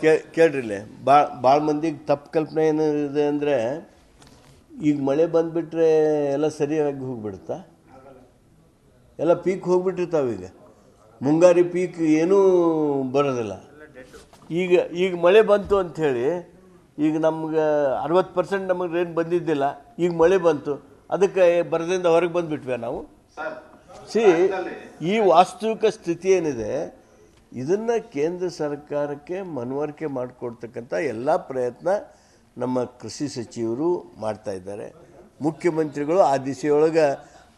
ಕೇ ಕೇಳ್ರಿಲೆ ಭಾಳ ಭಾಳ ಮಂದಿಗೆ ತಪ್ಪು ಕಲ್ಪನೆ ಏನಿದೆ ಅಂದರೆ ಈಗ ಮಳೆ ಬಂದುಬಿಟ್ರೆ ಎಲ್ಲ ಸರಿಯಾಗಿ ಹೋಗ್ಬಿಡುತ್ತಾ? ಎಲ್ಲ ಪೀಕ್ ಹೋಗ್ಬಿಟ್ಟಿರ್ತಾವೆ ಈಗ. ಮುಂಗಾರಿ ಪೀಕ್ ಏನೂ ಬರೋದಿಲ್ಲ. ಈಗ ಈಗ ಮಳೆ ಬಂತು ಅಂಥೇಳಿ ಈಗ ನಮ್ಗೆ ಅರವತ್ತು ಪರ್ಸೆಂಟ್ ನಮಗೆ ರೇನ್ ಬಂದಿದ್ದಿಲ್ಲ ಈಗ ಮಳೆ ಬಂತು ಅದಕ್ಕೆ ಬರದಿಂದ ಹೊರಗೆ ಬಂದುಬಿಟ್ವೆ ನಾವು. ಸಿ ಈ ವಾಸ್ತವಿಕ ಸ್ಥಿತಿ ಏನಿದೆ ಇದನ್ನು ಕೇಂದ್ರ ಸರ್ಕಾರಕ್ಕೆ ಮನವರಿಕೆ ಮಾಡಿಕೊಡ್ತಕ್ಕಂಥ ಎಲ್ಲ ಪ್ರಯತ್ನ ನಮ್ಮ ಕೃಷಿ ಸಚಿವರು ಮಾಡ್ತಾ ಇದ್ದಾರೆ. ಮುಖ್ಯಮಂತ್ರಿಗಳು ಆ ದಿಸೆಯೊಳಗೆ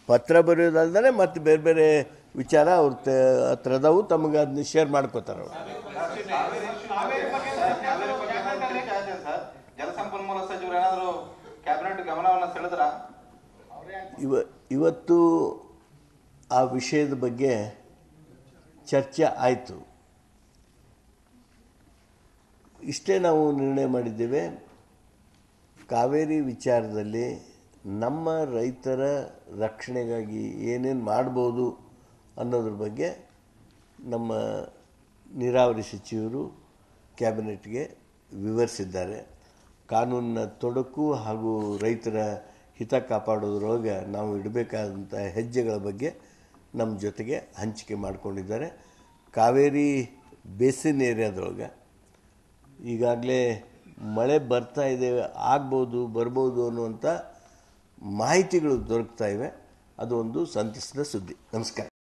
ಪತ್ರ ಬರೆಯೋದಲ್ದೇ ಮತ್ತು ಬೇರೆ ಬೇರೆ ವಿಚಾರ ಅವ್ರ ಹತ್ರದವು ತಮಗೆ ಅದನ್ನ ಶೇರ್ ಮಾಡ್ಕೋತಾರೆ ಅವರು. ಇವ ಇವತ್ತು ಆ ವಿಷಯದ ಬಗ್ಗೆ ಚರ್ಚೆ ಆಯಿತು. ಇಷ್ಟೇ ನಾವು ನಿರ್ಣಯ ಮಾಡಿದ್ದೇವೆ. ಕಾವೇರಿ ವಿಚಾರದಲ್ಲಿ ನಮ್ಮ ರೈತರ ರಕ್ಷಣೆಗಾಗಿ ಏನೇನು ಮಾಡ್ಬೋದು ಅನ್ನೋದ್ರ ಬಗ್ಗೆ ನಮ್ಮ ನೀರಾವರಿ ಸಚಿವರು ಕ್ಯಾಬಿನೆಟ್ಗೆ ವಿವರಿಸಿದ್ದಾರೆ. ಕಾನೂನಿನ ತೊಡಕು ಹಾಗೂ ರೈತರ ಹಿತ ಕಾಪಾಡೋದ್ರೊಳಗೆ ನಾವು ಇಡಬೇಕಾದಂಥ ಹೆಜ್ಜೆಗಳ ಬಗ್ಗೆ ನಮ್ಮ ಜೊತೆಗೆ ಹಂಚಿಕೆ ಮಾಡಿಕೊಂಡಿದ್ದಾರೆ. ಕಾವೇರಿ ಬೇಸಿನ್ ಏರಿಯಾದೊಳಗೆ ಈಗಾಗಲೇ ಮಳೆ ಬರ್ತಾ ಇದೆ, ಆಗ್ಬೋದು, ಬರ್ಬೋದು ಅನ್ನುವಂಥ ಮಾಹಿತಿಗಳು ದೊರಕ್ತಾ ಇವೆ. ಅದು ಒಂದು ಸಂತಸದ ಸುದ್ದಿ. ನಮಸ್ಕಾರ.